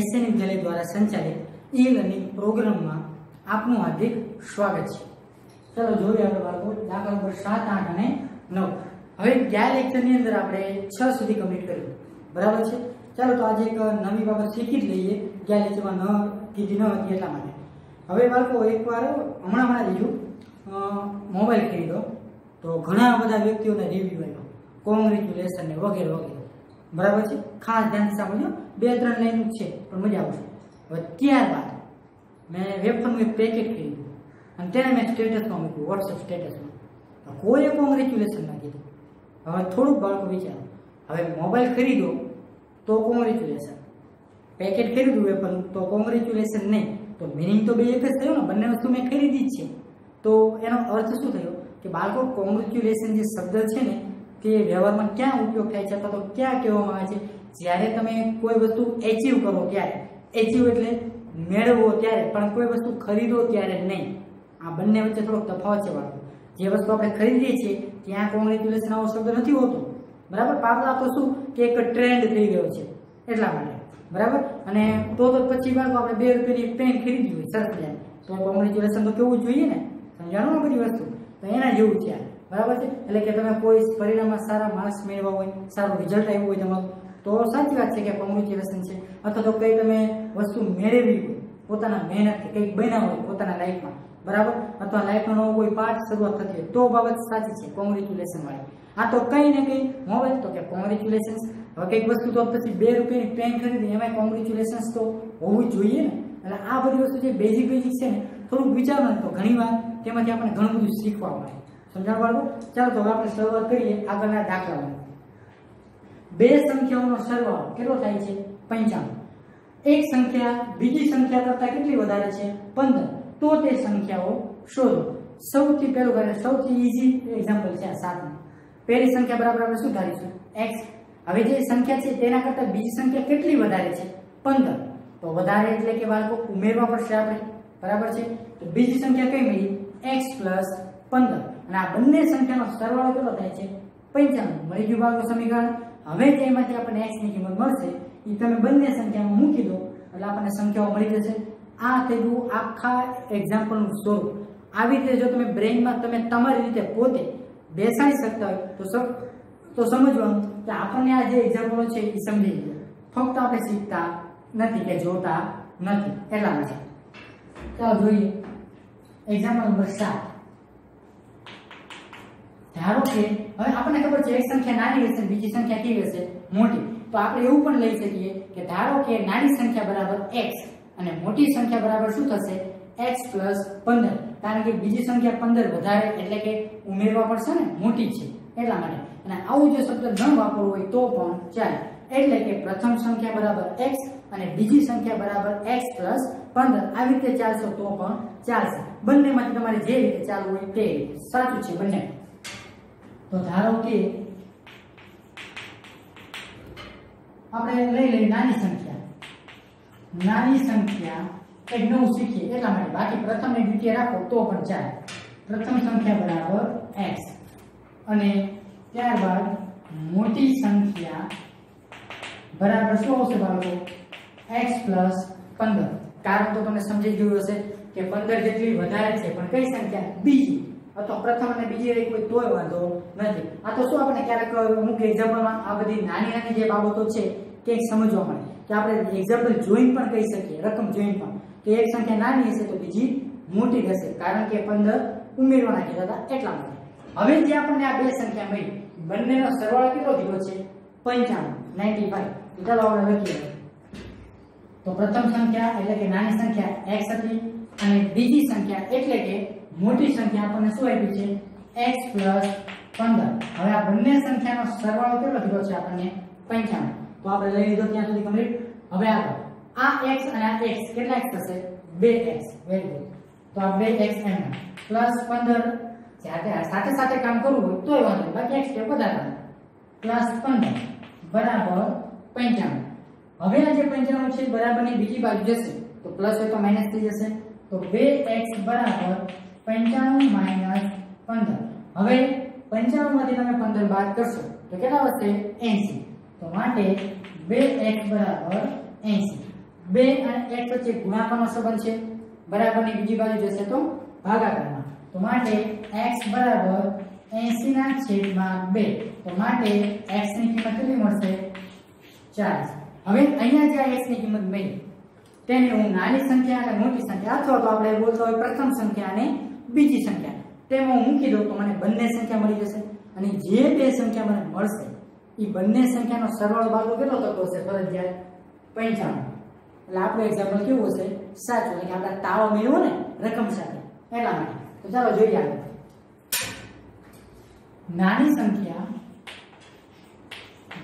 SN વિદ્યાલય દ્વારા સંચાલિત e learning પ્રોગ્રામમાં આપનું હાર્દિક સ્વાગત છે. ચલો જોઈએ આપણે બાળકો, દાખલા નંબર સાત, આઠ અને નવ. હવે ગયા લેક્ચરની અંદર આપણે છ સુધી કમ્પ્લીટ કર્યું? બરાબર છે? ચાલો તો આજે એક નવી બાબત શીખી જ લઈએ ગયા લેક્ચરમાં ન કીધી, ન હતી એટલા માટે. હવે બાળકો, એકવાર હમણાં હમણાં લીધું. મોબાઈલ ખરીદો. તો ઘણા બધા વ્યક્તિઓના રિવ્યુ આવ્યો કોંગ્રેચ્યુલેશન ને વગેરે વગેરે. બરાબર છે? ખાસ ધ્યાન સાંભળજો. બે ત્રણ લાઈન છે, પણ મજા આવશે. હવે ત્યારબાદ મેં વેફરનું એક પેકેટ ખરીદ્યું અને તેને મેં સ્ટેટસમાં મૂક્યું વોટ્સએપ સ્ટેટસમાં કોઈએ કોંગ્રેચ્યુલેશનમાં કીધું. હવે થોડુંક બાળકો વિચારો. હવે મોબાઈલ ખરીદો, તો કોંગ્રેચ્યુલેશન પેકેટ ખરીદ્યું વેફરનું તો કોંગ્રેચ્યુલેશન નહીં. તો મિનિંગ તો બે એક જ થયો ને, બંને વસ્તુ મેં ખરીદી જ છે. તો એનો અર્થ શું થયો? કે બાળકો કોંગ્રેચ્યુલેશન જે શબ્દ છે ને તે વ્યવહારમાં ક્યાં ઉપયોગ થાય છે અથવા તો ક્યાં કહેવામાં આવે છે? જ્યારે તમે કોઈ વસ્તુ એચીવ કરો ત્યારે એચીવ એટલે મેળવો ત્યારે, પણ કોઈ વસ્તુ ખરીદો ત્યારે નહીં. આ બંને વચ્ચે થોડોક તફાવત છે બાળકો જે વસ્તુ આપણે ખરીદીએ છીએ, ત્યાં કોંગ્રેચ્યુલેશન આવો શબ્દ નથી હોતો. બરાબર? પાપડા તો શું? કે એક ટ્રેન્ડ થઈ ગયો છે. એટલા માટે. બરાબર? અને તો તો પછી બાળકો આપણે બે રૂપિયાની પેન ખરીદી હોય, સરસ જાય તો કોંગ્રેચ્યુલેશન તો કેવું જોઈએ ને. સમજાણું ને બધી વસ્તુ? તો એના જેવું છે આ. બરાબર છે? એટલે કે તમે કોઈ પરિણામમાં સારા માર્ક્સ મેળવવા હોય, સારું રિઝલ્ટ આવ્યું હોય તમારું, તો સાચી વાત છે કે કોંગ્રેચ્યુલેશન છે. અથવા તો કંઈ તમે વસ્તુ મેળવી હોય, પોતાના મહેનતથી કંઈક બન્યા હોય પોતાના લાઈફમાં બરાબર? અથવા લાઈફનો નવો કોઈ પાઠ શરૂઆત થતી હોય, તો બાબત સાચી છે કોંગ્રેચ્યુલેશન વાળી. આ તો કંઈ ને કંઈ મોબાઈલ તો કે કોંગ્રેચ્યુલેશન હવે કંઈક વસ્તુ તો પછી બે રૂપિયાની પેન ખરીદી એમાં કોંગ્રેચ્યુલેશન તો હોવું જોઈએ ને. એટલે આ બધી વસ્તુ જે બેઝિક બેઝિક છે ને, થોડુંક વિચારવાનું તો ઘણી વાર તેમાંથી આપણને ઘણું બધું શીખવા મળે. સમજાણ બાળકો ચાલો તો આપણે શરૂઆત કરીએ આગળના દાખલામાં બે સંખ્યાઓનો સરવાળો કેટલો થાય છે? પંચાણું. એક સંખ્યા બીજી સંખ્યા કરતાં કેટલી વધારે છે? પંદર. તો તે સંખ્યાઓ શોધો. સૌથી પહેલું કરે સૌથી ઈઝી એક્ઝામ્પલ છે આ સાતનું. પહેલી સંખ્યા બરાબર આપણે શું ધારીશું? એક્સ હવે જે સંખ્યા છે તેના કરતાં બીજી સંખ્યા કેટલી વધારે છે? પંદર. તો વધારે એટલે કે બાળકો, ઉમેરવા પડશે આપણે. બરાબર છે? તો બીજી સંખ્યા કઈ મળી? એક્સ પ્લસ પંદર. અને આ બંને સંખ્યાનો સરવાળો કેટલો થાય છે? પંચાણું. મળી ગયું બાળકો સમીકરણ. હવે તેમાંથી આપણને x ની કિંમત મળશે. એ તમે બંને સંખ્યામાં મૂકી દો. એટલે આપણને સંખ્યાઓ મળી જશે. આ થઈ ગયું આખા એક્ઝામ્પલનું સ્વરૂપ. આવી રીતે જો તમે બ્રેઇનમાં તમે તમારી રીતે પોતે બેસાડી શકતા હોય, તો તો સમજવાનું કે આપણને આ જે એક્ઝામ્પલો છે એ સમજી ગયા. ફક્ત આપણે શીખતા નથી કે જોતા નથી. એટલા માટે. ચાલો જોઈએ. એક્ઝામ્પલ નંબર સાત. ધારો કે, હવે આપણને ખબર છે, એક સંખ્યા નાની હશે બીજી સંખ્યા કેવી હશે? મોટી. તો આપણે એવું પણ લઈ શકીએ કે ધારો કે નાની સંખ્યા બરાબર x અને મોટી સંખ્યા બરાબર શું થશે? x 15 કારણ કે બીજી સંખ્યા 15 વધારે, એટલે કે ઉમેરવા પડશે ને, મોટી છે. એટલા માટે. અને આવું જો શબ્દ ન વાપરવું હોય તો પણ ચાલે. એટલે કે પ્રથમ સંખ્યા બરાબર x અને બીજી સંખ્યા બરાબર x 15 આવી રીતે ચાલશો તો પણ ચાલશે. બંનેમાંથી તમારે જે રીતે ચાલવું હોય તે સાચું છે, બંને. તો ધારો કે આપણે લઈ લઈએ નાની સંખ્યા. નાની સંખ્યા એક નવું શીખીએ, એટલા માટે. બાકી પ્રથમ ને દ્વિતીય રાખો તો પણ ચાલે. પ્રથમ સંખ્યા બરાબર એક્સ અને ત્યારબાદ મોટી સંખ્યા બરાબર શું આવશે બાળકો? એક્સ પ્લસ પંદર. કારણ તો તમને સમજી ગયું હશે કે પંદર જેટલી વધારે છે, પણ કઈ સંખ્યા? બીજી અથવા પ્રથમ અને બીજી રહી કોઈ તોય વાંધો નથી. આ તો શું આપણે ક્યારેક અમુક એક્ઝામ્પલમાં આ બધી નાની નાની જે બાબતો છે તે સમજવા મળે. કે આપણે એક્ઝામ્પલ જોઈન પણ કહી શકીએ, રકમ જોઈન પણ. કે એક સંખ્યા નાની હશે તો બીજી મોટી થશે, કારણ કે પંદર ઉમેરવાના કીધા હતા એટલા માટે. હવે જે આપણને આ બે સંખ્યા મળી બંનેનો સરવાળો કેટલો દીધો છે? પંચાણું નાઇન્ટી ફાઈવ ચાલો આપણે લખીએ તો પ્રથમ સંખ્યા એટલે કે નાની સંખ્યા એક્સ હતી અને બીજી સંખ્યા એટલે કે મોટી સંખ્યા આપણને શું આપ્યું છે? X 15 હવે આ બંને સંખ્યાનો સરવાળો કેટલો દીધો છે આપણને? 95 તો આપણે લઈ લીધો ત્યાં સુધી કમ્પ્લીટ હવે આગળ. આ x અને આ x કેટલા x થશે? 2x વેરી ગુડ તો આ 2x એમ પ્લસ 15 જ્યારે સાથે સાથે કામ કરવું હોય તોય વાંધો નહીં. બાકી x સ્ટેપ વધારવાનું પ્લસ 15 બરાબર 95 હવે આ જે 95 છે બરાબરની બીજી બાજુ જશે. તો પ્લસ હોય તો માઇનસ થઈ જશે. તો 2x બરાબર પંચાણું માઇનસ પંદર. હવે પંચાણું તમે પંદર બાદ કરશો તો કેટલા વધશે? એસી તો માટે બે એક્સ બરાબર એસી બે અને એક વચ્ચે ગુણાકારનો સંબંધ છે. બરાબરની બીજી બાજુ જશે તો ભાગાકારમાં. તો માટે એક્સ બરાબર એસી ના છેદમાં બે. તો માટે એક્સની કિંમત કેટલી મળશે? 40 હવે અહીંયા જે એક્સની કિંમત મળી તેને હું નાની સંખ્યા અને મોટી સંખ્યા અથવા તો આપણે બોલતો હોય પ્રથમ સંખ્યા અને બીજી સંખ્યા. તેમાં હું મૂકી દઉં તો મને બંને સંખ્યા મળી જશે અને જે બે સંખ્યા મને મળશે એ બંને સંખ્યાનો સરવાળો ભાગો કેટલો થતો હશે? ફરજિયાત પંચાણું. એટલે આપણું એક્ઝામ્પલ કેવું હશે? સાચું. એટલે આપણે તાવ મેળવો ને, રકમ સાથે. એટલા માટે. તો ચાલો જોઈએ આગળ. નાની સંખ્યા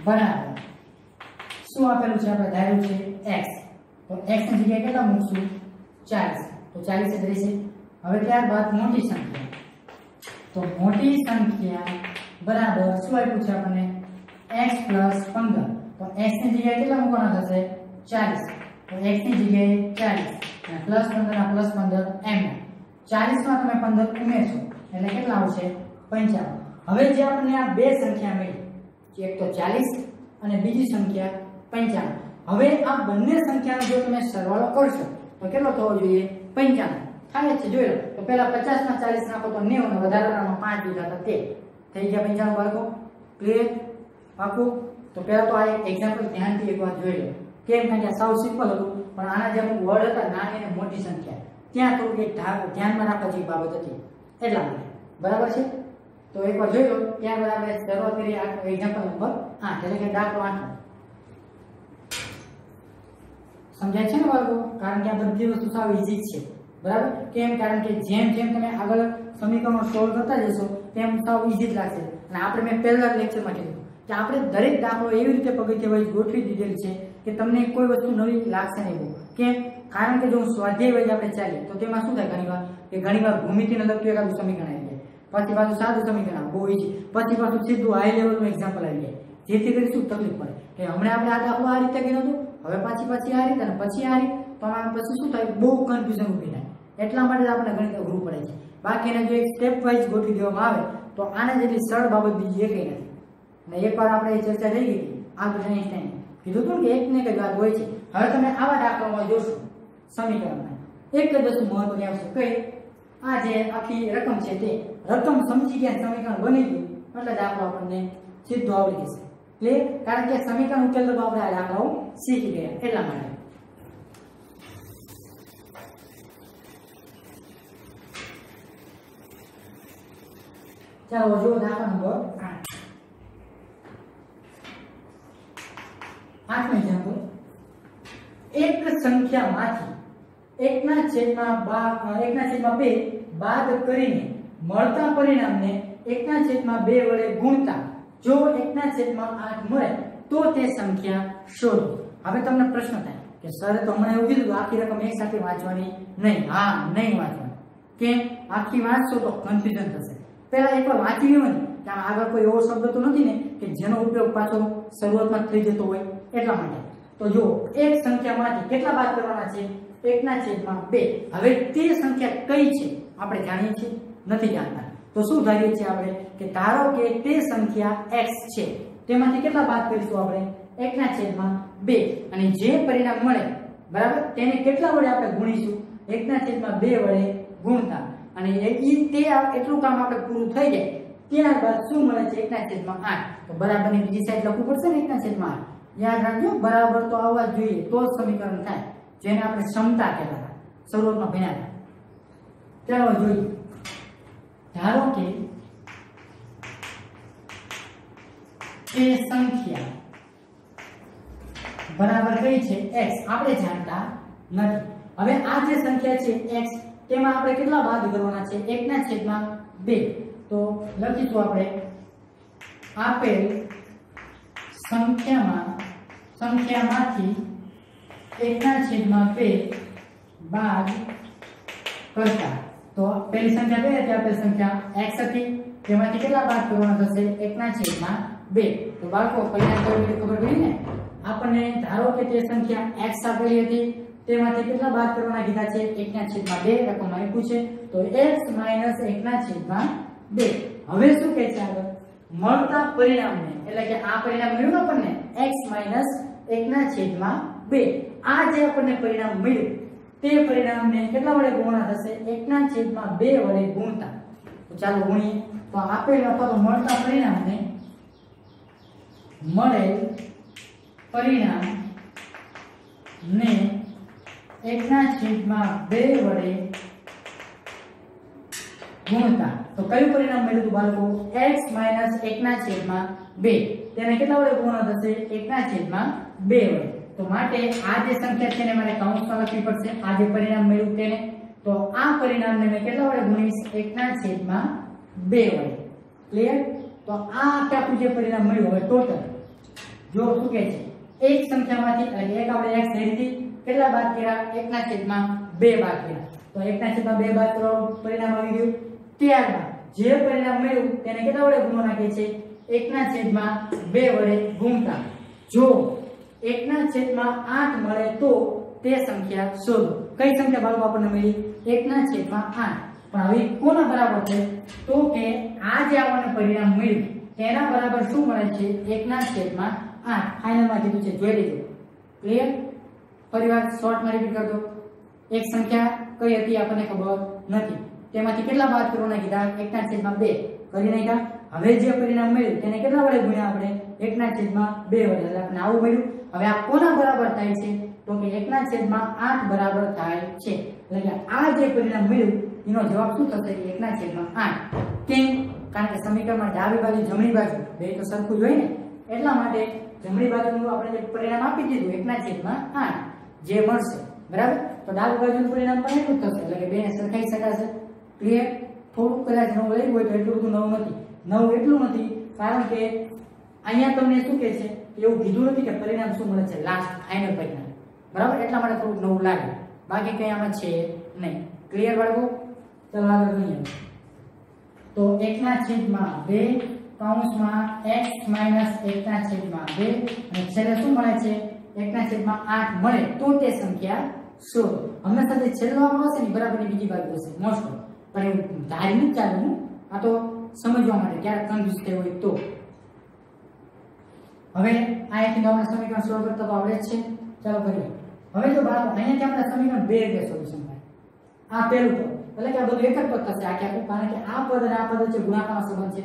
બરાબર. શું આપેલું છે? આપણે ધાર્યું છે એક્સ તો એક્સની જગ્યાએ કેટલા મૂકશું? 40 તો 40 જ રહેશે. હવે ત્યારબાદ મોટી સંખ્યા. તો મોટી સંખ્યા બરાબર શું આપ્યું છે આપણને? x 15 તો x ની જગ્યાએ કેટલા મૂકવાના થશે? 40 તો x ની જગ્યાએ 40 અને પ્લસ 15 ના પ્લસ 15 એમ 40 માં તમે 15 ઉમેરશો. એટલે કેટલા આવશે? 55 હવે જે આપણને આ બે સંખ્યા મળી એક તો 40 અને બીજી સંખ્યા 55 હવે આ બંને સંખ્યાનો જો તમે સરવાળો કરશો, તો કેટલો થવો જોઈએ? 55 થાય છે જોઈ લો. તો પહેલા 50 માં 40 નાખો તો 90 અને વધારામાં 5 દીધા તો તે થઈ ગયા 55 બાળકો ક્લિયર પાકું? તો પહેલા તો આ એક એક્ઝામ્પલ ધ્યાનથી એકવાર જોઈ લો. કેમ? કારણ કે સાવ સિમ્પલ હતું. પણ આના જે અમુક વર્ડ હતા, નાની અને મોટી સંખ્યા. ત્યાં થોડું એક ધ્યાનમાં રાખવા જેવી બાબત હતી. એટલા માટે. બરાબર છે? તો એકવાર જોઈ લો. ત્યારબાદ આપણે શરૂઆત કરીએ આ એક્ઝામ્પલ નંબર આઠ. એટલે કે દાખલો આઠ સમજાય છે ને બાળકો કારણ કે આ બધી વસ્તુ સાવ ઈઝી છે. બરાબર? કેમ? કારણ કે જેમ જેમ તમે આગળ સમીકરણો સોલ્વ કરતા જશો, તેમ સાવ ઈઝી જ લાગશે. અને આપણે મેં પહેલા લેક્ચરમાં કીધું કે આપણે દરેક દાખલો એવી રીતે પગથિયા વાઇઝ ગોઠવી દીધેલ છે કે તમને કોઈ વસ્તુ નવી લાગશે નહીં કેમ? કારણ કે જો સ્વાધ્યાય વાઇઝ આપણે ચાલીએ, તો તેમાં શું થાય ઘણીવાર? કે ઘણીવાર ભૂમિતિને લગતું એકાદું સમીકરણ આવી જાય. પછી પાછું સાદું સમીકરણ, બહુ ઈઝી પછી પાછું સીધું હાઈ લેવલનું એક્ઝામ્પલ આવી જાય. જેથી કરી શું તકલીફ પડે? કે હમણાં આપણે આ દાખલો આ રીતે કર્યો હતો, હવે પાછી પાછી આ રીતે અને પછી આ રીતે. તો આમાં પછી શું થાય? બહુ કન્ફ્યુઝન ઊભી થાય. એટલા માટે જ આપણે ગણિત અઘરું પડે છે. બાકી એને જો એક સ્ટેપ વાઇઝ ગોઠવી દેવામાં આવે, તો આને જેટલી સરળ બાબત બીજી કઈ નથી. અને એકવાર આપણે એ ચર્ચા થઈ ગઈ હતી આલ્બર્ટ કીધું હતું કે એક ને એક જ વાત હોય છે. હવે તમે આવા દાખલામાં જોશો, સમીકરણમાં. એક જ વસ્તુ મહત્વની આવશે. કઈ? આ જે આખી રકમ છે તે રકમ સમજી ગયા સમીકરણ બની ગયું, એટલે દાખલો આપણને સીધો આવડી જશે. એટલે કારણ કે સમીકરણ ઉકેલ આપણે આ દાખલાઓ શીખી ગયા એટલા માટે. ચાલો જો દાખલા નંબર આઠ આઠમો એક્ઝામ્પલ એક સંખ્યામાંથી એકના છેદમાં બા એકના છેદમાં બે બાદ કરીને મળતા પરિણામને એકના છેદમાં બે વડે ગુણતા જો એકના છેદમાં આઠ મળે તો તે સંખ્યા શોધો હવે તમને પ્રશ્ન થાય કે સર તો મને એવું કીધું આખી રકમ એક સાથે વાંચવાની નહીં હા નહીં વાંચવાની કે આખી વાંચશો તો કન્ફ્યુઝન થશે પહેલા એકવાર વાંચી ને કે આગળ કોઈ એવો શબ્દ તો નથી ને, કે જેનો ઉપયોગ પાછો શરૂઆતમાં થઈ જતો હોય એટલા માટે. તો જો એક સંખ્યામાંથી કેટલા બાદ કરવાના છે? એકના છેદમાં બે. હવે તે સંખ્યા કઈ છે? આપણે જાણીએ છીએ, નથી જાણતા. તો શું ધારીએ છીએ આપણે? કે ધારો કે તે સંખ્યા x છે, તેમાંથી કેટલા બાદ કરીશું આપણે? એકના છેદમાં બે. અને જે પરિણામ મળે, બરાબર, તેને કેટલા વડે આપણે ગુણીશું? એકના છેદમાં બે વડે ગુણતા. અને એ તે એટલું કામ આપણે પૂરું થઈ જાય, ત્યારબાદ શું મળે છે એકના છેદમાં આઠ? તો બરાબરની બીજી સાઈડ લખવું પડશે ને એકના છેદમાં આઠ. યાદ રાખજો, બરાબર તો આવવા જોઈએ, તો જ સમીકરણ થાય, જેને આપણે ક્ષમતા કહેતા હતા શરૂઆતમાં ભણ્યા હતા. ચાલો જોઈએ. ધારો કે એ સંખ્યા બરાબર કઈ છે? x. આપણે જાણતા નથી. હવે આ જે સંખ્યા છે, x તેમાં આપણે કેટલા બાદ કરવાના છે? 1 ના છેદમાં બે. તો લખીશું આપણે. આપેલ સંખ્યામાં, સંખ્યામાંથી 1 ના છેદમાં બે બાદ કરતા. તો પહેલી સંખ્યા બે હતી, આપેલ સંખ્યા એક્સ હતી. તેમાંથી કેટલા બાદ કરવાના થશે? 1 ના છેદમાં બે. તો બાળકો કેવી ખબર પડી ને? આપણને ધારો કે તે સંખ્યા એક્સ આપેલી હતી. તેમાંથી કેટલા બાદ કરવાના કીધા છે? 1 ના છેદમાં 2 રકમ આપ્યું છે. તો x 1 ના છેદમાં 2 હવે શું કહે છે આગળ? મળતા પરિણામને, એટલે કે આ પરિણામ મળ્યું આપણને? x એકના છેદમાં બે. આ જે આપણને પરિણામ મળ્યું, તે પરિણામને કેટલા વડે ગુણા થશે? એકના છેદમાં બે વડે ગુણતા. તો ચાલો ગુણીએ. તો આપેલ અથવા તો મળતા પરિણામને મળેલ પરિણામ ને એકના છેદમાં બે વડે ગુણતા. તો કયું પરિણામ મળ્યું બાળકો? x એકના છેદમાં બે. તેને કેટલા વડે ગુણો થશે? એકના છેદમાં બે વડે. તો માટે આ જે સંખ્યા છે એને મારે કાઉન્ટમાં લખવી પડશે. આ જે પરિણામ મળ્યું તેને. તો આ પરિણામને મેં કેટલા વડે ગુણીશ? એકના છેદમાં બે વડે. ક્લિયર તો આ આપણું જે પરિણામ મળ્યું હવે ટોટલ જો શું કહે છે? એક સંખ્યામાંથી એટલે એક આપણે લઈ લીધી કેટલા બાદ કર્યા? એકના છેદમાં બે બાદ કર્યા. તો એકના છેદમાં બે બાદ કરો, પરિણામ આવી ગયું ત્યારબાદ. જે પરિણામ મળ્યું, તેને કેટલા વડે ગુણો નાખીએ છે એકના છેદમાં બે વડે ગુણતા. જો એકના છેદમાં આઠ મળે તો તે સંખ્યા શોધો. કઈ સંખ્યા બાળકો આપણને મળી? એકના છેદમાં આઠ. પણ હવે કોના બરાબર છે? તો કે આ જે આપણને પરિણામ મળ્યું, તેના બરાબર શું મળે છે? એકના છેદમાં આઠ. ફાઇનલમાં કીધું છે, જોઈ લેજો. ક્લિયર ફરીવાર શોર્ટમાં રિપીટ કરજો એક સંખ્યા કઈ હતી આપણને ખબર નથી. તેમાંથી કેટલા બાદ કરવાના કીધા? એકના છેદમાં બે. કરી નાખ્યા. હવે જે પરિણામ મળ્યું, તેને કેટલા વડે ગુણ્યા આપણે? એકના છેદમાં બે વડે. એટલે આપણને આવું મળ્યું. હવે આ કોના બરાબર થાય છે? તો કે એકના છેદમાં આઠ બરાબર થાય છે. એટલે કે આ જે પરિણામ મળ્યું, એનો જવાબ શું થશે? એકના છેદમાં આઠ. કેમ? કારણ કે સમીકરણમાં ડાબી બાજુ જમણી બાજુ. બે તો સરખું જ ને? એટલા માટે જમણી બાજુનું આપણે પરિણામ આપી દીધું એકના છેદમાં આઠ, જે મળશે, બરાબર? તો ડાબી બાજુનું પરિણામ પણ એટલું થશે, એટલે કે બેને સરખાઈ શકાશે. ક્લિયર થોડુંક કદાચ નવું લઈ હોય તો એટલું બધું નવું નથી. નવું એટલું નથી, કારણ કે અહીંયા તમને શું કહે છે? એવું કીધું નથી કે પરિણામ શું મળે છે લાસ્ટ ફાઇનલ પરિણામ. બરાબર? એટલા માટે થોડુંક નવું લાગે. બાકી કંઈ આમાં છે નહીં. ક્લિયર બાળકો? ચાલો આગળ તો એકના છેદમાં બે કૌંસમાં x માઇનસ એકના છેદમાં બે અને છેલ્લે શું મળે છે? એકના છેદમાં આઠ મળે તો તે સંખ્યા શોધો હંમેશા તે છેલ્લો આંકડો હશે ને બરાબર બીજી બાજુ હશે. મોસ્ટ પણ એવું ધારી નથી ચાલે આ તો સમજવા માટે ક્યારેક કન્ફ્યુઝ થયો હોય તો. હવે અહીંયાથી આપણે સમીકરણ સોલ્વ કરતા તો આવડે જ છે. ચાલો કરીએ. હવે જો બાળકો અહીંયાથી આપણે સમીકરણ બે રીતે સોલ્યુશન થાય? આ પહેલું પદ. એટલે કે આ બધું એક જ પદ થશે. આ કારણ કે આ પદ અને આ પદ વચ્ચે ગુણાકારનો સંબંધ છે.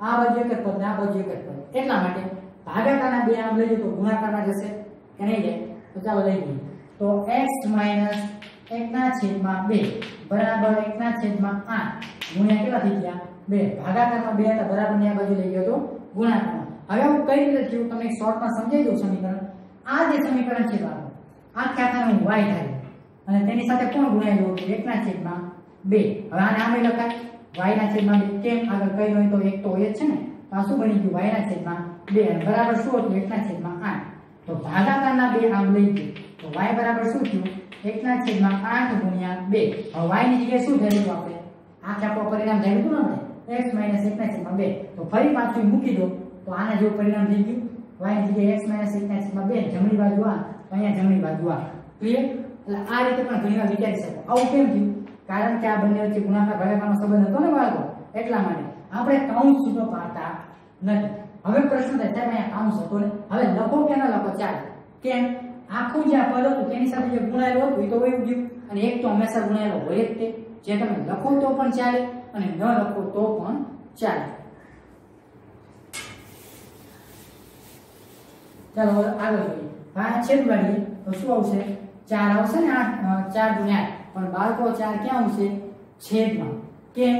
આ બાજુ એક જ પદ ને આ બાજુ એક જ પદ એટલા માટે ભાગાકારના બે આમ લઈએ તો ગુણાકારમાં જશે. કે નહીં જાય. તો ચાલો લઈ લઈએ તો x એકના છેદમાં બે બરાબર એકના છેદમાં આઠ. ગુણ્યા કેટલા થઈ ગયા? બે. ભાગાકારમાં બે હતા, બરાબર ને આ બાજુ લઈ ગયો તો ગુણાકારમાં. હવે હું કઈ રીતે થયું? તમને શોર્ટમાં સમજાવી દઉં સમીકરણ? આ જે સમીકરણ છે બાળકો આ ખાતાનું y થાય. અને તેની સાથે કોણ ગુણાયેલું એકના છેદમાં બે. હવે આને આમે લખાય. Y ના છેદમાં બે. કેમ આગળ કઈ હોય તો એક તો હોય જ છે ને. તો આ શું બની ગયું y ના છેદમાં અને બરાબર શું હતું? એકના છેદમાં આઠ. તો ભાગાકારના બે આમ લઈ ગયું. તો y બરાબર શું થયું? એકના છેદમાં આઠ ગુણ્યા બે. હવે y ની જગ્યાએ શું ધર્યું આપણે? આ આપણું પરિણામ ધર્યું હતું ને x માઇનસ એકના છેદમાં બે. તો ફરી પાછું મૂકી દો. તો આના જેવું પરિણામ થઈ ગયું. y ની જગ્યાએ x માઇનસ એકના છેદમાં બે. જમણી બાજુ આ. અહીંયા જમણી બાજુ આ. ક્લિયર એટલે આ રીતે પણ ઘણીવાર વિચારી શકો. આવું કેમ થયું? કારણ કે આ બંને વચ્ચે ગુણાકાર ભાગાકારનો સંબંધ હતો ને બાળકો? એટલા માટે આપણે કૌંસ સુધો પાડતા નથી. હવે પ્રશ્ન થાય સાહેબ અહીંયા કૌંસ હતો ને હવે લખો કે ન લખો? ચાલે. કેમ? આખું જે પદ હતું તેની સાથે જે ગુણાયેલું હતું, એ તો વયું ગયું. અને એક તો હંમેશા ગુણાયેલો હોય જ તે. જે તમે લખો તો પણ ચાલે અને ન લખો તો પણ ચાલે. ચાલો આગળ જોઈએ. હા છેદ વાળીએ તો શું આવશે? ચાર આવશે ને આઠ? ચાર ગુણ્યા પણ બાળકો ચાર ક્યાં આવશે? છેદમાં. કેમ?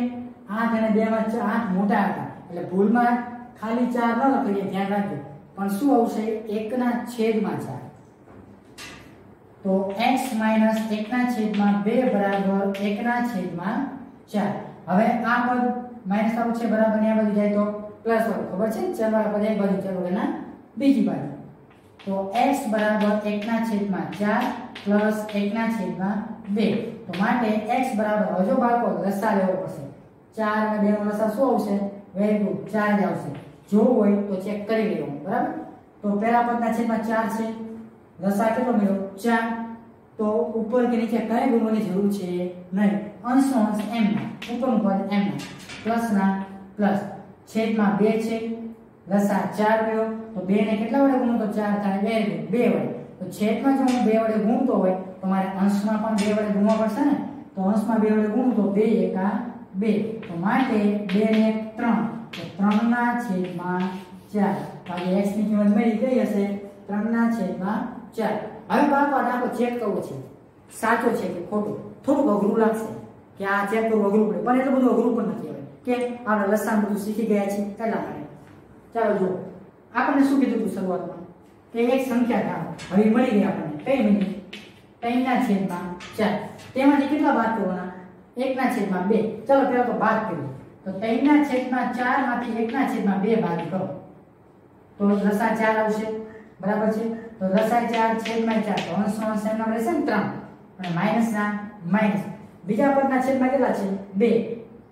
આઠ અને બે માં આઠ મોટા હતા. એટલે ભૂલમાં ખાલી ચાર ન લખીએ, ધ્યાન રાખજો. પણ શું આવશે? એકના છેદમાં ચાર. તો x માઇનસ એકના છેદમાં બે બરાબર એકના છેદમાં ચાર. હવે આ પદ માઇનસ આવું છે, બરાબર આ બાજુ જાય તો પ્લસ વાળું ખબર છે? ચલો પદ એક બાજુ, ચલો એના બીજી બાજુ. તો x બરાબર એકના છેદમાં ચાર પ્લસ એકના છેદમાં બે. તો માટે x બરાબર હજુ બાળકો રસા લેવો પડશે. ચાર અને બે નો લસા શું આવશે? Very good. ચાર જ આવશે. જોવું હોય તો ચેક કરી લેવું બરાબર? તો પહેલા પદના છેદમાં ચાર છે. રસા કેટલો મળ્યો? ચાર. તો ઉપર કે નીચે કઈ ગુણવાની જરૂર છે નહીં. અંશનો અંશ m ના ઉપરનું પદ m પ્લસના પ્લસ. છેદમાં બે છે. લસા ચાર મળ્યો તો બે ને કેટલા વડે ગુણો? તો ચાર થાય ગુડ બે વડે. તો છેદમાં જો હું બે વડે ગુણતો હોય, તો મારે અંશમાં પણ બે વડે ગુણવા પડશે ને? તો અંશમાં બે વડે ગુણું તો બે એકા બે. તો માટે બે ને એક ત્રણ. તો ત્રણના છેદમાં ચાર. તો આજે x ની કિંમત મળી કઈ હશે ત્રણના છેદમાં ચાર. હવે બાળકો આ આખો ચેક કરવો છે. સાચો છે કે ખોટો? થોડુંક અઘરું લાગશે કે આ ચેક કરવું અઘરું પડે. પણ એટલું બધું અઘરું પણ નથી હવે. કે આપણે લસાણ બધું શીખી ગયા છીએ. એટલા માટે. ચાલો જો આપણને શું કીધું હતું શરૂઆતમાં? કે એક સંખ્યા ધારો. હવે મળી ગઈ આપણને. કઈ મળી ત્રણના છેદમાં ચાર. તેમાંથી કેટલા બાદ કરવાના? એકના છેદમાં બે. ચલો પહેલા તો બાદ કરીએ. તો ત્રણના છેદમાં ચારમાંથી એકના છેદમાં બે બાદ કરો. તો રસા ચાર આવશે. બરાબર છે? તો રસા ચાર, છેદમાં ચાર. તો અંશ અંશ એમનો રહેશે ને ત્રણ. અને માઇનસ ના માઇનસ. બીજા પદના છેદમાં કેટલા છે? બે.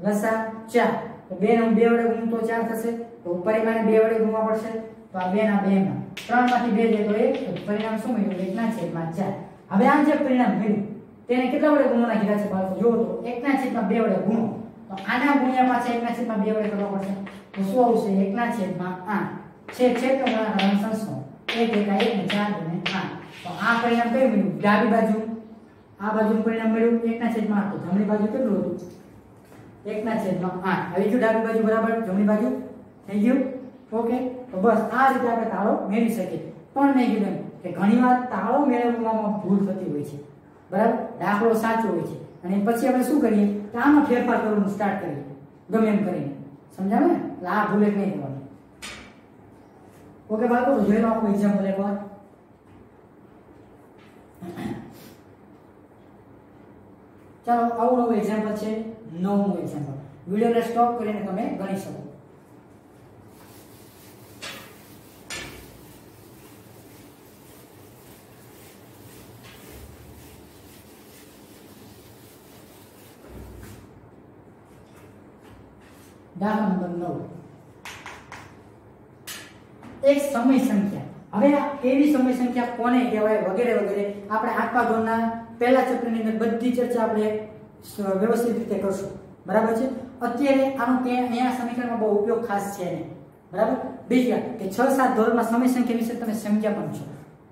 રસા ચાર. તો બે નું બે વડે ગુણ તો ચાર થશે. તો પરિમાણ બે વડે ગુણવા પડશે. તો આ બે ના બે માં. ત્રણમાંથી બે જાય તો એક પરિણામ શું મળ્યું? એકના છેદમાં ચાર. હવે આ જે પરિણામ મળ્યું તેને કેટલા વડે ગુણવાના કીધા છે બાળકો? જો તો, એકના છેદમાં બે વડે ગુણો. તો આના ગુણ્યા પાછા એકના છેદમાં બે વડે કરવા પડશે. તો શું આવશે? એકના છેદમાં આઠ. છેદ છેદ નો ગુણાકાર સંસ્નો એક એકા એક ને ચાર ને આઠ. તો આ પરિણામ કયું મળ્યું? ડાબી બાજુ. આ બાજુનું પરિણામ મળ્યું? એકના છેદમાં આઠ. જમણી બાજુ કેટલું હતું? એકના છેદમાં આઠ. હવે જો ડાબી બાજુ બરાબર, જમણી બાજુ થઈ ગયું ઓકે તો બસ આ રીતે આપણે તાળો મેળવી શકીએ. પણ મેં કીધું કે ઘણીવાર તાળો મેળવવામાં ભૂલ થતી હોય છે. બરાબર? દાખલો સાચો હોય છે. અને પછી આપણે શું કરીએ? કે આમાં ફેરફાર કરવાનું સ્ટાર્ટ કરીએ. ગમે એમ કરીને. સમજાવે ને? એટલે આ ભૂલ નહીં થવાની. ઓકે બાળકો, તો જોઈ લો આપણું એક્ઝામ્પલ એકવાર ચાલો, આવું નવું એક્ઝામ્પલ છે. નવમું એક્ઝામ્પલ વિડીયોને સ્ટોપ કરીને તમે ગણી શકો. દાખલા નંબર નવ. એક સમય સંખ્યા. હવે આ એવી સમય સંખ્યા કોને કહેવાય? વગેરે વગેરે. આપણે આઠમા ધોરણના પહેલા ચેપ્ટરની અંદર બધી ચર્ચા આપણે વ્યવસ્થિત રીતે કરશું. બરાબર છે? અત્યારે આનો ક્યાં અહીંયા સમીકરણમાં બહુ ઉપયોગ ખાસ છે નહીં. બરાબર? બીજી કે છ સાત ધોરણમાં સમય સંખ્યા વિશે તમે સમજ્યા પણ છો.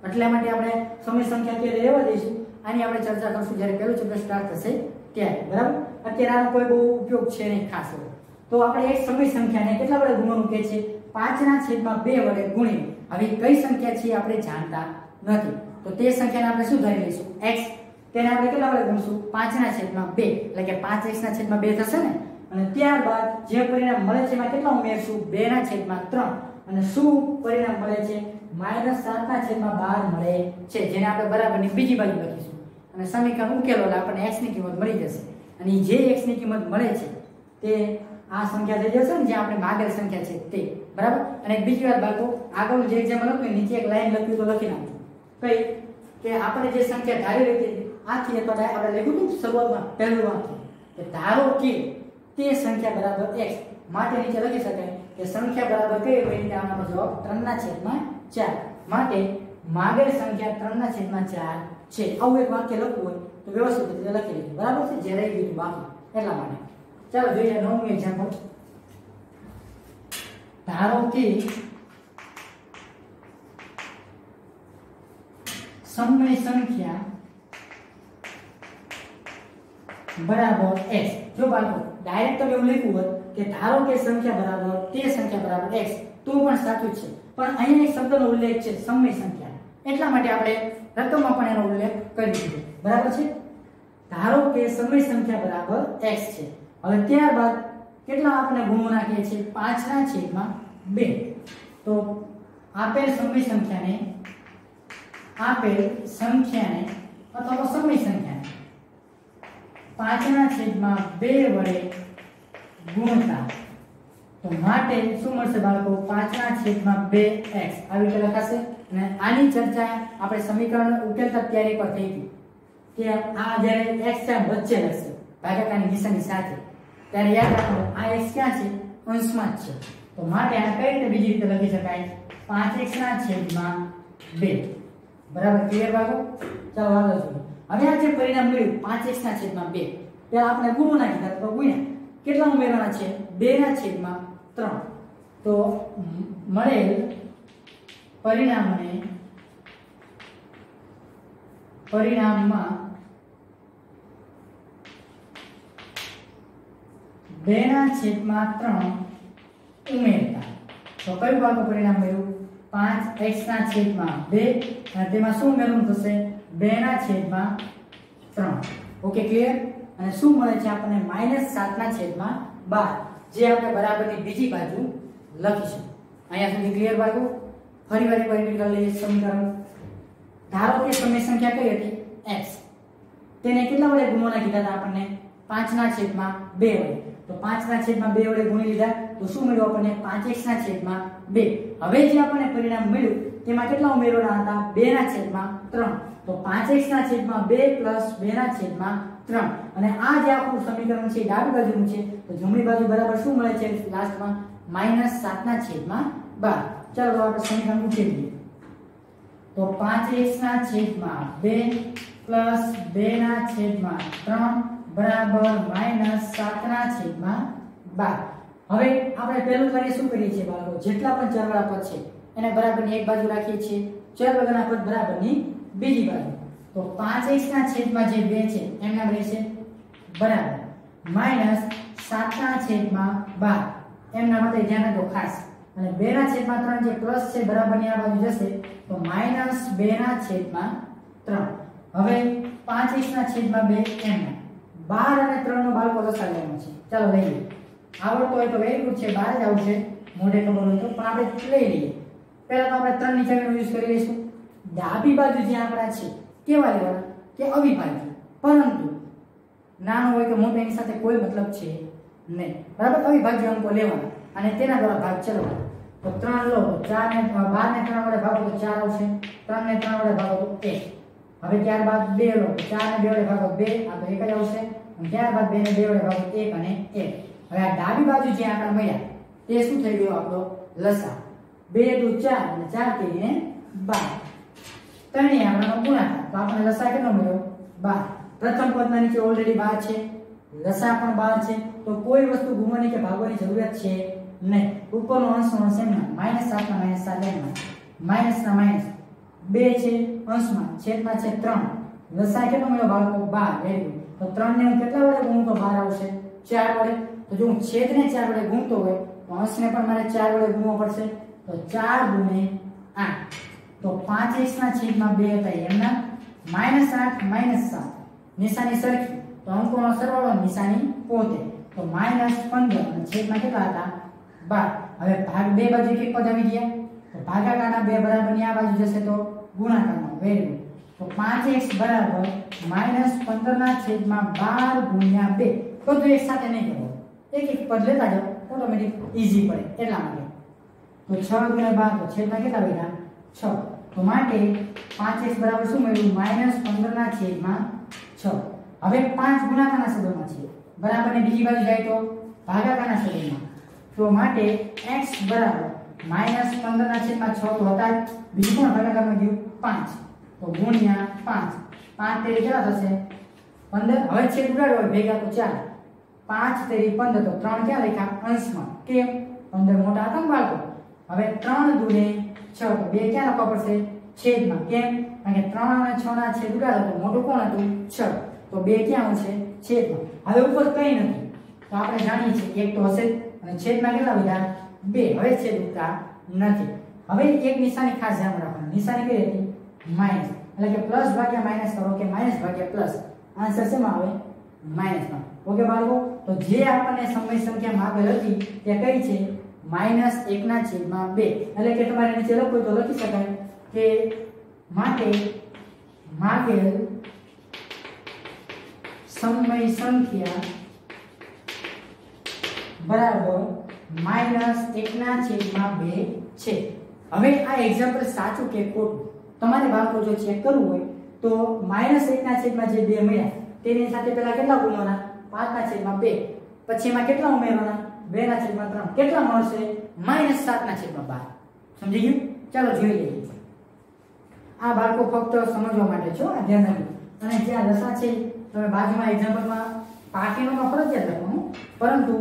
એટલા માટે આપણે સમય સંખ્યા અત્યારે રહેવા દઈશું. આની આપણે ચર્ચા કરશું જ્યારે પહેલું ચેપ્ટર સ્ટાર્ટ થશે ત્યારે. બરાબર? અત્યારે આનો કોઈ બહુ ઉપયોગ છે નહીં ખાસ એવો. તો આપણે એક સમય સંખ્યાને કેટલા વડે ગુણવાનું કે છે પાંચના છેદમાં બે વડે ગુણી હવે કઈ સંખ્યા છે આપણે જાણતા નથી. તો તે સંખ્યાને આપણે શું ધારી લઈશું? એક્સ તેને આપણે કેટલા વડે ગુણશું? પાંચના છેદમાં બે. એટલે કે પાંચ એક્સના છેદમાં બે થશે ને? અને ત્યારબાદ જે પરિણામ મળે છે એમાં કેટલા ઉમેરશું? બે ના છેદમાં ત્રણ. અને શું પરિણામ મળે છે? માઇનસ સાતના છેદમાં બાર મળે છે. જેને આપણે બરાબરની બીજી બાજુ લખીશું. અને સમીકરણ ઉકેલો એટલે આપણને એક્સની કિંમત મળી જશે. અને જે એક્સની કિંમત મળે છે તે આ સંખ્યા થઈ જશે ને જે આપણે માગેલ સંખ્યા છે તે. બરાબર? અને બીજી વાત બાળકો, આગળનું જે એક્ઝામ્પલ હતું નીચે એક લાઈન લખ્યું તો લખી નાખજો. કઈ? કે આપણે જે સંખ્યા ધારી લીધી આથી અથવા તો આપણે લખ્યું હતું શરૂઆતમાં, પહેલું વાક્ય. કે ધારો કે તે સંખ્યા બરાબર x. માટે નીચે લખી શકાય કે સંખ્યા બરાબર કઈ હોય? એટલે આનો જવાબ ત્રણના છેદમાં ચાર. માટે માગેલ સંખ્યા ત્રણના છેદમાં ચાર છે. આવું એક વાક્ય લખવું હોય તો વ્યવસ્થિત રીતે લખી લેજો. બરાબર છે? જે રહી ગયું બાકી. એટલા માટે. ચાલો જોઈએ નવમું એક્ઝામ્પલ ધારો કે સમય સંખ્યા બરાબર x. જો બાળકો ડાયરેક્ટ તમે એવું લખ્યું હોત કે ધારો કે સંખ્યા બરાબર, તે સંખ્યા બરાબર x, તો પણ સાચું છે. પણ અહીંયા એક શબ્દનો ઉલ્લેખ છે, સમય સંખ્યા. એટલા માટે આપણે રકમમાં પણ એનો ઉલ્લેખ કરી દીધો. બરાબર છે? ધારો કે સમય સંખ્યા બરાબર x છે. હવે ત્યારબાદ કેટલા આપણે ગુણો નાખીએ છીએ? પાંચના છેદમાં બે. તો આપેલ સમય સંખ્યાને, આપેલ સંખ્યાને અથવા તો સમય સંખ્યાને પાંચના છેદમાં બે વડે ગુણતા. તો માટે શું મળશે બાળકો? પાંચના છેદમાં બે એક્સ. આવી રીતે લખાશે. અને આની ચર્ચા આપણે સમીકરણ ઉકેલતા ત્યારે પર થઈ હતી કે આ જ્યારે એક્સ વચ્ચે રહેશે, ભાગાકારની દિશાની સાથે. ત્યારે યાદ રાખો, આ એક્સ ક્યાં છે? અંશમાં જ છે. તો માટે આ કઈ રીતે બીજી રીતે લખી શકાય? પાંચ એક્સ ના છેદમાં બે. બરાબર ક્લિયર બાળકો ચાલો આગળ જોઈએ. હવે આ જે પરિણામ મળ્યું, પાંચ એક્સ ના છેદમાં બે. ત્યારે આપણે ગુણો નાખી તો ગુણ્યા. કેટલા ઉમેરવાના છે? બેના છેદમાં ત્રણ. તો મળેલ પરિણામને, પરિણામમાં બે ના છેદમાં ત્રણ ઉમેરતા. તો કયું ભાગનું પરિણામ મળ્યું પાંચ એક્સ ના છેદમાં બે અને તેમાં શું ઉમેરવું થશે? બે ના છેદમાં ત્રણ. Okay, clear? અને શું મળે છે આપણને? માઇનસ સાત ના છેદમાં બાર. જે આપણે બરાબરની બીજી બાજુ લખીશું અહીંયા સુધી ક્લિયર બાજુ ફરી વાર એકવાર ઇન્ટિગ્રલ લઈએ સમીકરણ. ધારો કે સમય સંખ્યા કઈ હતી? એક્સ. તેને કેટલા વડે ગુણવાના કીધા હતા આપણને? 5 ના છેદમાં બે વડે. તો 5 ના છેદમાં 2 વડે ગુણી લીધા, તો શું મળ્યું આપણને? 5x ના છેદમાં 2 હવે જે આપણને પરિણામ મળ્યું, તેમાં કેટલા ઉમેરવાના હતા? 2 ના છેદમાં 3 તો 5x ના છેદમાં 2 2 ના છેદમાં 3 અને આ જે આપણું સમીકરણ છે ડાબી બાજુનું છે, તો જમણી બાજુ બરાબર શું મળે છે લાસ્ટમાં? -7 ના છેદમાં 12 ચાલો આપણે સમીકરણ દઈએ. તો 5x ના છેદમાં 2 પ્લસ 2 ના છેદમાં 3 બરાબર માઇનસ 7 ના છેદમાં બાર. હવે આપણે પહેલું કાર્ય શું કરીએ છીએ બાળકો? જેટલા પણ ચરવાળા પદ છે, એને બરાબરની એક બાજુ રાખીએ છીએ. ચર વગરના પદ બરાબરની બીજી બાજુ. તો 5x ના છેદમાં જે બે છે એમના રહેશે બરાબર. માઇનસ 7 ના છેદમાં 12 એમના માટે ધ્યાન રાખો ખાસ. અને બે ના છેદમાં ત્રણ જે પ્લસ છે, બરાબરની આ બાજુ જશે, તો માઇનસ બે ના છેદમાં ત્રણ. હવે 5x ના છેદમાં બે એમ. 12 અને 3 નો બાળકો લસા લેવાનો છે. ચાલો લઈ લઈએ. આવડતો હોય તો વેરી ગુડ છે 12 જ આવશે મોઢે ખબર હોય તો, પણ આપણે લઈ લઈએ. પહેલા તો આપણે 3 ની જગ્યાએ યુઝ કરી લઈશું. ડાબી બાજુ જે આંકડા છે, કેવા લેવાના? કે અવિભાજ્ય. પરંતુ, નાનો હોય કે મોટો, એની સાથે કોઈ મતલબ છે નહીં. બરાબર? અવિભાજ્ય અંકો લેવાના. અને તેના દ્વારા ભાગ ચલાવવાનો. તો ત્રણ લો ચાર ને બાર ને ત્રણ વડે ભાગો તો ચાર આવશે. ત્રણ ને ત્રણ વડે ભાગો તો એક. હવે ત્યારબાદ બે લો ચાર ને બે વડે ભાગો બે, આ તો એક જ આવશે. ત્યારબાદ 2 ને બે વડે ભાગો એક અને એક. હવે આ ડાબી બાજુ જે આંકડા મળ્યા તે શું થઈ ગયો આપણો? લસા. બે, દુ, ચાર અને 4 તેરીને 12 ત્રણેય આંકડાનો ગુણાકાર. તો આપણે લસા કેટલો મળ્યો? બાર. પ્રથમ પદના નીચે ઓલરેડી 12 છે. લસા પણ 12 છે. તો કોઈ વસ્તુ ગુમવાની કે ભાગવાની જરૂરિયાત છે નહીં. ઉપરનો અંશનો અંશ એમના માઇનસ સાતના માઇનસ સાત એમના માઇનસ ના માઇનસ બે છે. અંશમાં છેદમાં છે ત્રણ. લસા કેટલો મળ્યો? બાળકો, બાર. વેરી તો ત્રણ ને કેટલા વડે ગુણું તો બાર આવશે? ચાર વડે? તો જો હું છેદને ચાર વડે ગુણતો હોય, તો અંશને પણ મારે ચાર વડે ગુણવો પડશે. તો ચાર ગુણે આઠ. તો પાંચ એક્સ ના છેદમાં બે હતા એમના? માઇનસ આઠ માઇનસ સાત. નિશાની સરખી. તો અંકોનો સરવાળો નિશાની પોતે. તો માઇનસ પંદર અને છેદમાં કેટલા હતા? બાર. હવે ભાગ બે બાજુ એક આવી ગયા. તો ભાગાકારના બે બરાબરની આ બાજુ જશે તો ગુણાકારમાં વેરી ગુડ તો 5x બરાબર માઇનસ પંદર ના છેદમાં બાર ગુણ્યા બે. બધું એક સાથે નહીં કરો. એક એક પદ લેતા જાઓ ઓટોમેટિક ઈઝી પડે. એટલા માટે. તો છ ગુણ્યા બાર, તો છેદમાં કેટલા બેઠા છ. તો માટે 5x બરાબર શું મળ્યું? માઇનસ પંદર ના છેદમાં છ. હવે પાંચ ગુણાકારના સંબંધમાં છે. બરાબર ને બીજી બાજુ જાય તો? ભાગાકારના સંબંધમાં તો માટે x બરાબર માઇનસ પંદર ના છેદમાં છ તો હતા જ બીજું પણ ભાગાકારમાં ગયું? પાંચ. તો ગુણ્યા પાંચ. પાંચ તેરી કેટલા થશે પંદર. હવે છેદ ઉડાડો ભેગા તો ચાર. પાંચ તેરી પંદર, તો ત્રણ ક્યાં લખ્યા? અંશમાં. કેમ? પંદર મોટા હતા બાળકો હવે ત્રણ દુને છ બે ક્યાં લખવા પડશે? છેદમાં. કેમ? કારણ કે ત્રણ અને છ ના છેદ ઉડાડો, તો મોટું કોણ હતું? છ. તો બે ક્યાં આવશે? છેદમાં. હવે ઉપર કઈ નથી. તો આપણે જાણીએ છીએ એક તો હશે અને છેદમાં કેટલા બધા? બે. હવે છેદ ઉડતા નથી. હવે એક નિશાની ખાસ ધ્યાન રાખવાનું. નિશાની કઈ હતી? માઇનસ એટલે કે પ્લસ ભાગ્યા માઇનસ કરો કે માઇનસ ભાગ્યા પ્લસ આન્સર શેમાં આવે માઇનસમાં ઓકે બાળકો? તો જે આપણને સમય સંખ્યા આપેલ હતી તે કઈ છે? માઇનસ એકના છેદમાં બે. એટલે કે તમારે નીચે લખો તો લખી શકાય કે માટે માગેલ સમય સંખ્યા બરાબર માઇનસ એકના છેદમાં બે છે. હવે આ એક્ઝામ્પલ સાચું કે ખોટું? તમારે બાળકો જો ચેક કરવું હોય, તો માઇનસ એકના છેદમાં જે બે મળ્યા, તેની સાથે પહેલા કેટલા ગુણવાના? પાંચના છેદમાં બે. પછી એમાં કેટલા ઉમેરવાના? બે ના છેદમાં ત્રણ. કેટલા મળશે? માઇનસ સાતના છેદમાં બાર. સમજી ગયું? ચાલો જોઈ લઈએ. આ બાળકો ફક્ત સમજવા માટે છો આ ધ્યાન રાખજો. અને જે આ લસા છે, તમે બાજુમાં એક્ઝામ્પલમાં પાકેનોમાં ફરજિયાત લખવાનું પરંતુ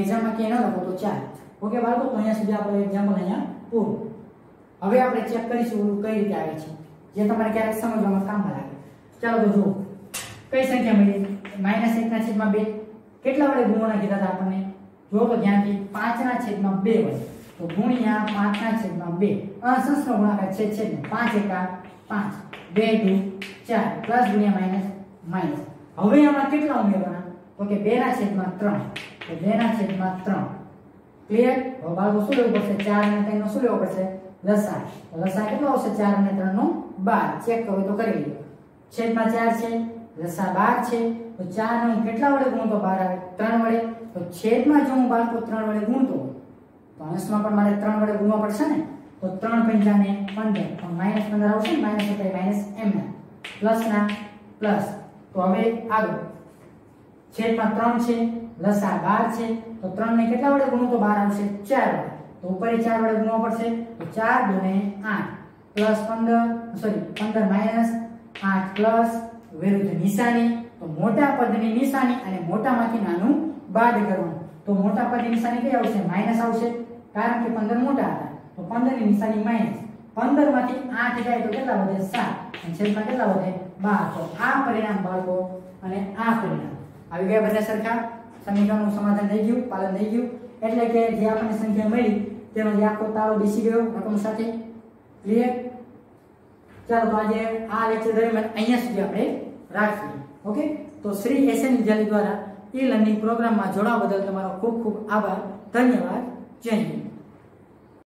એક્ઝામમાં ક્યાંય ન લખો તો ચાલે. ઓકે બાળકો, તો અહીંયા સુધી આપણે એક્ઝામ્પલ અહીંયા પૂરું. હવે આપણે ચેક કરીશું ઓલું કઈ રીતે આવે છે. જે તમારે ક્યારેક સમજવામાં કામમાં લાગે. ચાલો તો જુઓ. કઈ સંખ્યા મળી? માઇનસ એકના છેદમાં બે. કેટલા વડે ગુણવાના કીધા હતા આપણને? જો તો ધ્યાનથી પાંચના છેદમાં બે વડે. તો ગુણ્યા પાંચના છેદમાં બે. અંશનો ગુણાકાર છેદ છેદમાં પાંચ એકા પાંચ. બે ટુ ચાર. પ્લસ ગુણ્યા માઇનસ માઇનસ. હવે આમાં કેટલા ઉમેરવાના? તો કે બે ના છેદમાં ત્રણ. તો બે ના છેદમાં ત્રણ. ક્લિયર? હવે બાળકો શું લેવું પડશે? ચાર અને ત્રણ શું લેવો પડશે? લસા તો લસા કેટલો આવશે? ચાર અને ત્રણનું બાર. ચેક કરો તો કરી લો છેદમાં ચાર છે લસા બાર છે, તો ચાર નો કેટલા વડે ગુણતો? બાર આવે. ત્રણ વડે. તો છેદમાં જો હું બાળકો ત્રણ વડે ગુણતો. તો અંશમાં પણ મારે ત્રણ વડે ગુણવા પડશે ને? તો ત્રણ પંચાને પંદર. તો માઇનસ પંદર આવશે ને? માઇનસ એટલે માઇનસ એમ ના. પ્લસ ના, પ્લસ. તો હવે આગળ. છેદમાં ત્રણ છે લસા બાર છે, તો ત્રણ ને કેટલા વડે ગુણો તો બાર આવશે ચાર વડે. તો ઉપર ચાર વડે ગુણવા પડશે. તો ચાર દુને આઠ. પ્લસ પંદર, સોરી, પંદર માઇનસ આઠ પ્લસ વિરુદ્ધ નિશાની. તો મોટા પદની નિશાની અને મોટામાંથી નાનું બાદ કરવાનું. તો મોટા પદની નિશાની કઈ આવશે? માઇનસ આવશે. કારણ કે પંદર મોટા હતા. તો પંદરની નિશાની માઇનસ. પંદરમાંથી આઠ જાય તો કેટલા વધે? સાત. અને છેદમાં કેટલા વધે? બાર. તો આ પરિણામ બાળકો અને આ પરિણામ. આવી ગયા બધા સરખા? સમીકરણનું સમાધાન થઈ ગયું, પાલન થઈ ગયું. એટલે કે જે આપણને સંખ્યા મળી તેનો આખો તાળો બેસી ગયો રકમ સાથે. ક્લિયર ચાલો, તો આજે આ લેક્ચર દરમિયાન અહીંયા સુધી આપણે રાખીએ. ઓકે તો શ્રી એસએન વિદ્યાલય દ્વારા ઈ લર્નિંગ પ્રોગ્રામમાં જોડાવા બદલ તમારો ખૂબ ખૂબ આભાર. ધન્યવાદ. જય હિન્દ.